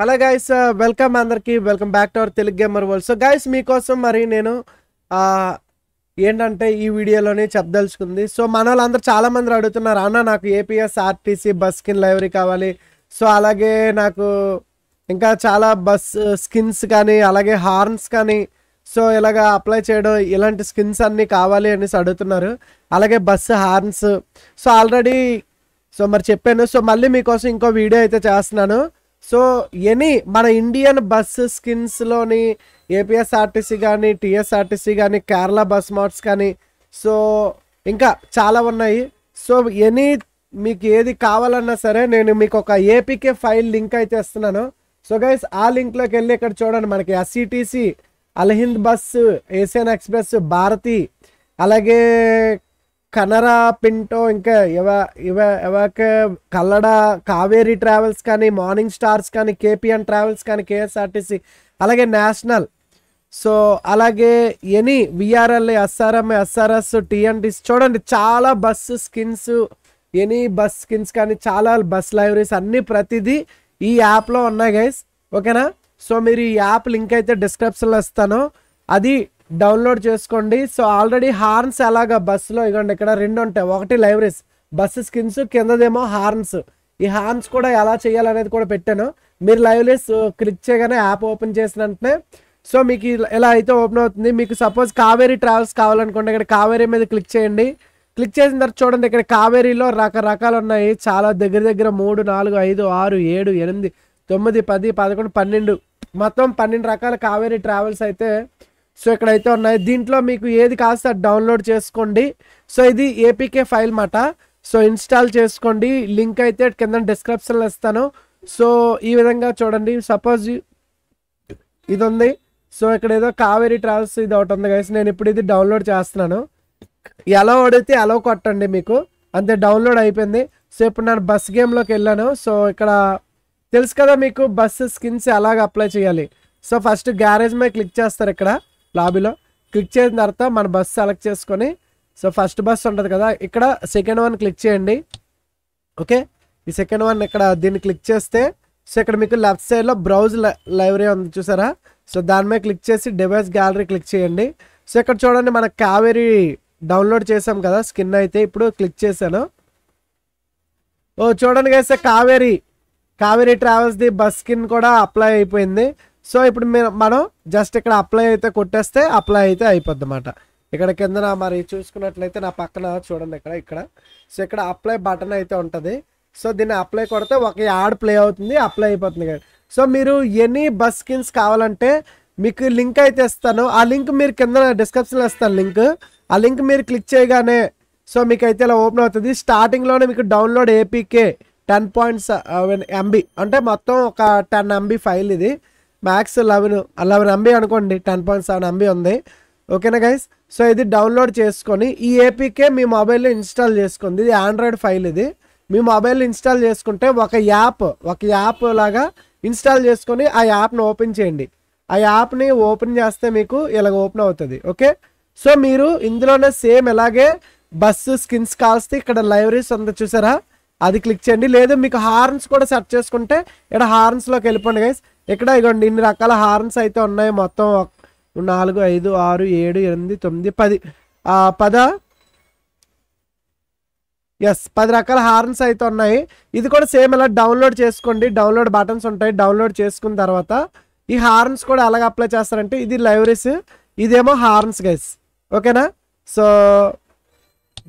Hello guys welcome uh, అందరికీ. Welcome back to our Telugu gamer world so guys మీకోసం మరి నేను ఏంటంటే ఈ వీడియోలోనే చెప్పదలుచుకుంది. సో మన వాళ్ళందరూ చాలామంది అడుగుతున్నారు అన్న నాకు APS RTC bus skin library కావాలి. సో అలాగే నాకు ఇంకా చాలా బస్ స్కిన్స్ uh, కానీ అలాగే హార్న్స్ కానీ సో ఇలాగ అప్లై చేయడం ఇలాంటి స్కిన్స్ అన్నీ కావాలి అనేసి అడుగుతున్నారు. అలాగే bus horns so already so మరి చెప్పాను. సో మళ్ళీ మీకోసం ఇంకో వీడియో అయితే చేస్తున్నాను. సో ఎనీ మన ఇండియన్ బస్ స్కిన్స్లోని ఏపీఎస్ఆర్టీసీ కానీ టీఎస్ఆర్టీసీ కానీ కేరళ బస్ మార్ట్స్ కానీ సో ఇంకా చాలా ఉన్నాయి. సో ఎనీ మీకు ఏది కావాలన్నా సరే నేను మీకు ఒక ఏపీకే ఫైల్ లింక్ అయితే ఇస్తున్నాను. సో గైస్ ఆ లింక్లోకి వెళ్ళి ఇక్కడ చూడండి మనకి SCTC Alhind bus Asian Express Bharathi అలాగే కనరా పింటో ఇంకా ఇవ ఇవ ఇవక కల్లడ కావేరీ ట్రావెల్స్ కానీ మార్నింగ్ స్టార్స్ కానీ కేపీఎన్ ట్రావెల్స్ కానీ కేఎస్ఆర్టీసీ అలాగే నేషనల్. సో అలాగే any VRL SRM SRS TNTS చూడండి చాలా bus skins any bus skins కానీ చాలా బస్ లైబ్రరీస్ అన్ని ప్రతిదీ ఈ యాప్లో ఉన్నాయి గైస్. ఓకేనా? సో మీరు ఈ యాప్ లింక్ అయితే డిస్క్రిప్షన్లో ఇస్తాను. అది డౌన్లోడ్ చేసుకోండి. సో ఆల్రెడీ హార్న్స్ ఎలాగా బస్సులో ఇగోండి ఇక్కడ రెండు ఉంటాయి. ఒకటి లైబ్రరీస్ బస్సు స్కిన్స్ కిందదేమో హార్న్స్. ఈ హార్న్స్ కూడా ఎలా చేయాలనేది కూడా పెట్టాను. మీరు లైవ్లీస్ క్లిక్ చేయగానే యాప్ ఓపెన్ చేసిన వెంటనే. సో మీకు ఎలా అయితే ఓపెన్ అవుతుంది మీకు సపోజ్ కావేరీ ట్రావెల్స్ కావాలనుకోండి ఇక్కడ కావేరీ మీద క్లిక్ చేయండి. క్లిక్ చేసిన తర్వాత చూడండి ఇక్కడ కావేరీలో రకరకాలు ఉన్నాయి. చాలా దగ్గర దగ్గర మూడు నాలుగు ఐదు ఆరు ఏడు ఎనిమిది తొమ్మిది పది పదకొండు పన్నెండు. మొత్తం పన్నెండు రకాల కావేరీ ట్రావెల్స్ అయితే సో ఇక్కడైతే ఉన్నాయి దీంట్లో మీకు ఏది కాస్త డౌన్లోడ్ చేసుకోండి. సో ఇది ఏపీకే ఫైల్ మాట. సో ఇన్స్టాల్ చేసుకోండి. లింక్ అయితే కింద డిస్క్రిప్షన్లో ఇస్తాను. సో ఈ విధంగా చూడండి. సపోజ్ ఇది ఉంది సో ఇక్కడ ఏదో కావేరీ ట్రావెల్స్ ఇది ఒకటి ఉంది గైస్ నేను ఇప్పుడు ఇది డౌన్లోడ్ చేస్తున్నాను. ఎలా ఓడితే ఎలా కొట్టండి మీకు. అంతే డౌన్లోడ్ అయిపోయింది. సో ఇప్పుడు నేను బస్ గేమ్లోకి వెళ్ళాను. సో ఇక్కడ తెలుసు కదా మీకు బస్ స్కిన్స్ ఎలాగ అప్లై చేయాలి. సో ఫస్ట్ గ్యారేజ్ మీద క్లిక్ చేస్తారు ఇక్కడ. లాబీలో. క్లిక్ చేసిన తర్వాత మన బస్ సెలెక్ట్ చేసుకొని సో ఫస్ట్ బస్ ఉంటుంది కదా ఇక్కడ సెకండ్ వన్ క్లిక్ చేయండి. ఓకే? ఈ సెకండ్ వన్ ఇక్కడ దీన్ని క్లిక్ చేస్తే సో ఇక్కడ మీకు లెఫ్ట్ సైడ్లో బ్రౌజ్ లైబ్రరీ ఉంది చూసారా? సో దాని మీద క్లిక్ చేసి డివైస్ గ్యాలరీ క్లిక్ చేయండి. సో ఇక్కడ చూడండి మన కావేరీ డౌన్లోడ్ చేసాం కదా స్కిన్ అయితే ఇప్పుడు క్లిక్ చేశాను. ఓ చూడండి గైస్ కావేరీ కావేరీ ట్రావెల్స్ది బస్ స్కిన్ కూడా అప్లై అయిపోయింది. సో ఇప్పుడు మీరు మనం జస్ట్ ఇక్కడ అప్లై అయితే కొట్టేస్తే అప్లై అయితే అయిపోద్ది అన్నమాట ఇక్కడ కింద మరి చూసుకున్నట్లయితే నా పక్కన చూడండి ఇక్కడ ఇక్కడ. సో ఇక్కడ అప్లై బటన్ అయితే ఉంటుంది. సో దీన్ని అప్లై కొడితే ఒక యాడ్ ప్లే అవుతుంది అప్లై అయిపోతుంది కదా. సో మీరు ఎనీ బస్ స్కిన్స్ కావాలంటే మీకు లింక్ అయితే ఇస్తాను. ఆ లింక్ మీరు కింద డిస్క్రిప్షన్లో ఇస్తాను లింక్. ఆ లింక్ మీరు క్లిక్ చేయగానే సో మీకు అయితే ఇలా ఓపెన్ అవుతుంది. స్టార్టింగ్లోనే మీకు download APK ten points MB అంటే మొత్తం ఒక టెన్ ఎంబీ ఫైల్ ఇది. మ్యాక్స్ లెవెన్ లెవెన్ ఎంబీ అనుకోండి టెన్ పాయింట్ సెవెన్ ఎంబీ ఉంది. ఓకేనా గైస్ సో ఇది డౌన్లోడ్ చేసుకొని ఈ ఏపీకే మీ మొబైల్లో ఇన్స్టాల్ చేసుకుంది. ఇది ఆండ్రాయిడ్ ఫైల్ ఇది. మీ మొబైల్ ఇన్స్టాల్ చేసుకుంటే ఒక యాప్ ఒక యాప్ లాగా ఇన్స్టాల్ చేసుకొని ఆ యాప్ని ఓపెన్ చేయండి. ఆ యాప్ని ఓపెన్ చేస్తే మీకు ఇలాగ ఓపెన్ అవుతుంది. ఓకే సో మీరు ఇందులోనే సేమ్ ఇలాగే బస్సు స్కిన్స్ కాల్స్తే ఇక్కడ లైబ్రరీస్ అంతా చూసారా? అది క్లిక్ చేయండి. లేదు మీకు హార్న్స్ కూడా సెట్ చేసుకుంటే ఇక్కడ హార్న్స్లోకి వెళ్ళిపోండి గైస్ ఇక్కడ ఇగోండి ఇన్ని రకాల హార్న్స్ అయితే ఉన్నాయి. మొత్తం నాలుగు ఐదు ఆరు ఏడు ఎనిమిది తొమ్మిది పది. పద. ఎస్ పది రకాల హార్న్స్ అయితే ఉన్నాయి. ఇది కూడా సేమ్ ఇలా డౌన్లోడ్ చేసుకోండి. డౌన్లోడ్ బటన్స్ ఉంటాయి. డౌన్లోడ్ చేసుకున్న తర్వాత ఈ హార్న్స్ కూడా ఎలాగ అప్లై చేస్తారంటే ఇది లైబ్రరీస్ ఇదేమో హార్న్స్ గైస్ ఓకేనా? సో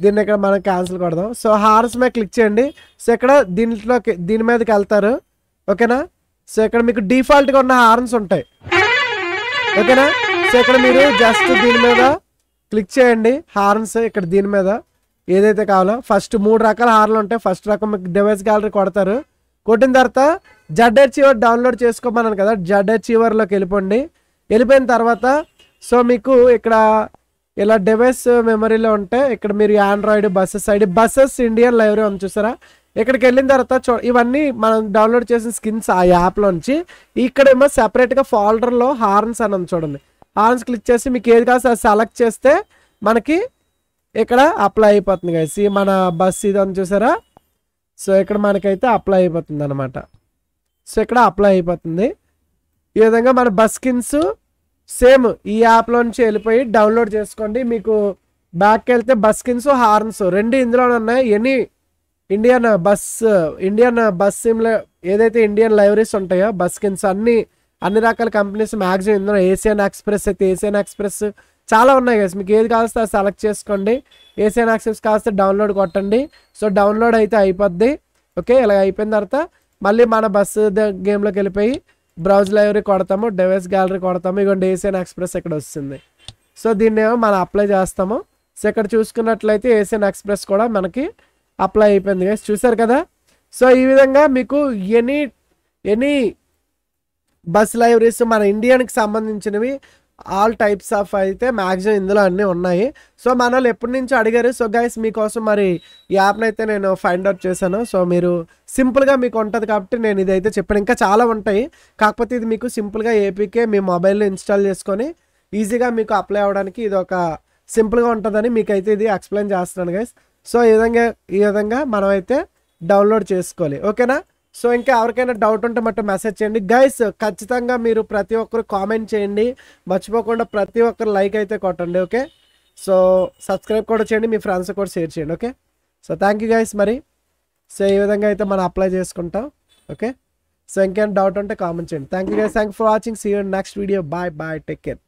దీన్ని ఇక్కడ మనం క్యాన్సిల్ కొడదాం. సో హార్న్స్ మీద క్లిక్ చేయండి. సో ఇక్కడ దీంట్లోకి దీని మీదకి వెళ్తారు. ఓకేనా? సో ఇక్కడ మీకు డిఫాల్ట్గా ఉన్న హార్న్స్ ఉంటాయి. ఓకేనా? సో ఇక్కడ మీరు జస్ట్ దీని మీద క్లిక్ చేయండి హార్న్స్ ఇక్కడ దీని మీద ఏదైతే కావాలో. ఫస్ట్ మూడు రకాల హార్న్లు ఉంటాయి. ఫస్ట్ రకం మీకు డివైస్ గ్యాలరీ కొడతారు. కొట్టిన తర్వాత జడ్ అచీవర్ డౌన్లోడ్ చేసుకోమన్నాను కదా జడ్ అచీవర్లోకి వెళ్ళిపోండి. వెళ్ళిపోయిన తర్వాత సో మీకు ఇక్కడ ఇలా డివైస్ మెమరీలో ఉంటే ఇక్కడ మీరు Android buses ID buses Indian library ఉంది చూసారా? ఇక్కడికి వెళ్ళిన తర్వాత చూ ఇవన్నీ మనం డౌన్లోడ్ చేసిన స్కిన్స్ ఆ యాప్లో నుంచి ఇక్కడేమో సెపరేట్గా ఫోల్డర్లో హార్న్స్ అని చూడండి. హార్న్స్ క్లిక్ చేసి మీకు ఏది కావాల్సి అది సెలెక్ట్ చేస్తే మనకి ఇక్కడ అప్లై అయిపోతుంది guys. మన బస్ ఇది చూసారా? సో ఇక్కడ మనకైతే అప్లై అయిపోతుంది అనమాట సో ఇక్కడ అప్లై అయిపోతుంది. ఈ విధంగా మన బస్ స్కిన్స్ సేమ్ ఈ యాప్లో నుంచి వెళ్ళిపోయి డౌన్లోడ్ చేసుకోండి. మీకు బ్యాక్కి వెళ్తే బస్ స్కిన్స్ హార్న్స్ రెండు ఇందులోనే ఉన్నాయి. Any Indian bus Indian bus సిమ్లో ఏదైతే ఇండియన్ లైబ్రరీస్ ఉంటాయో బస్ కింద అన్ని అన్ని రకాల కంపెనీస్ మ్యాక్సిమం ఇందులో ఏషియన్ ఎక్స్ప్రెస్ అయితే ఏషియన్ ఎక్స్ప్రెస్ చాలా ఉన్నాయి కదా మీకు ఏది కావాల్సి అది సెలెక్ట్ చేసుకోండి. ఏషియన్ ఎక్స్ప్రెస్ కావాల్సి డౌన్లోడ్ కొట్టండి. సో డౌన్లోడ్ అయితే అయిపోద్ది. ఓకే ఇలా అయిపోయిన తర్వాత మళ్ళీ మన బస్సు గేమ్లోకి వెళ్ళిపోయి బ్రౌజ్ లైబ్రరీ కొడతాము డివైస్ గ్యాలరీ కొడతాము. ఇగోండి ఏషియన్ ఎక్స్ప్రెస్ ఇక్కడ వస్తుంది. సో దీన్ని ఏమో మనం అప్లై చేస్తాము. సో ఇక్కడ చూసుకున్నట్లయితే ఏషియన్ ఎక్స్ప్రెస్ కూడా మనకి అప్లై అయిపోయింది గైస్ చూసారు కదా? సో ఈ విధంగా మీకు ఎనీ ఎనీ బస్ లైబ్రరీస్ మన ఇండియన్కి సంబంధించినవి ఆల్ టైప్స్ ఆఫ్ అయితే మ్యాక్సిమం ఇందులో అన్నీ ఉన్నాయి. సో మన వాళ్ళు ఎప్పటి నుంచో అడిగారు. సో గైస్ మీకోసం మరి ఈ యాప్ని అయితే నేను ఫైండ్ అవుట్ చేశాను. సో మీరు సింపుల్గా మీకు ఉంటుంది కాబట్టి నేను ఇదైతే చెప్పాను. ఇంకా చాలా ఉంటాయి. కాకపోతే ఇది మీకు సింపుల్గా ఏపీకే మీ మొబైల్లో ఇన్స్టాల్ చేసుకొని ఈజీగా మీకు అప్లై అవ్వడానికి ఇది ఒక సింపుల్గా ఉంటుందని మీకైతే ఇది ఎక్స్ప్లెయిన్ చేస్తున్నాను గైస్ సో ఈ విధంగా ఈ విధంగా మనం అయితే డౌన్లోడ్ చేసుకోవాలి. ఓకేనా? సో ఇంకా ఎవరికైనా డౌట్ ఉంటే మట్టు మెసేజ్ చేయండి. గైస్ ఖచ్చితంగా మీరు ప్రతి ఒక్కరు కామెంట్ చేయండి. మర్చిపోకుండా ప్రతి ఒక్కరు లైక్ అయితే కొట్టండి ఓకే? సో సబ్స్క్రైబ్ కూడా చేయండి మీ ఫ్రెండ్స్ కూడా షేర్ చేయండి okay? So thank you guys మరి. సో ఈ విధంగా అయితే మనం అప్లై చేసుకుంటాం ఓకే? సో ఇంకేమైనా డౌట్ ఉంటే కామెంట్ చేయండి. Thank you guys thank for watching see you next video bye bye take care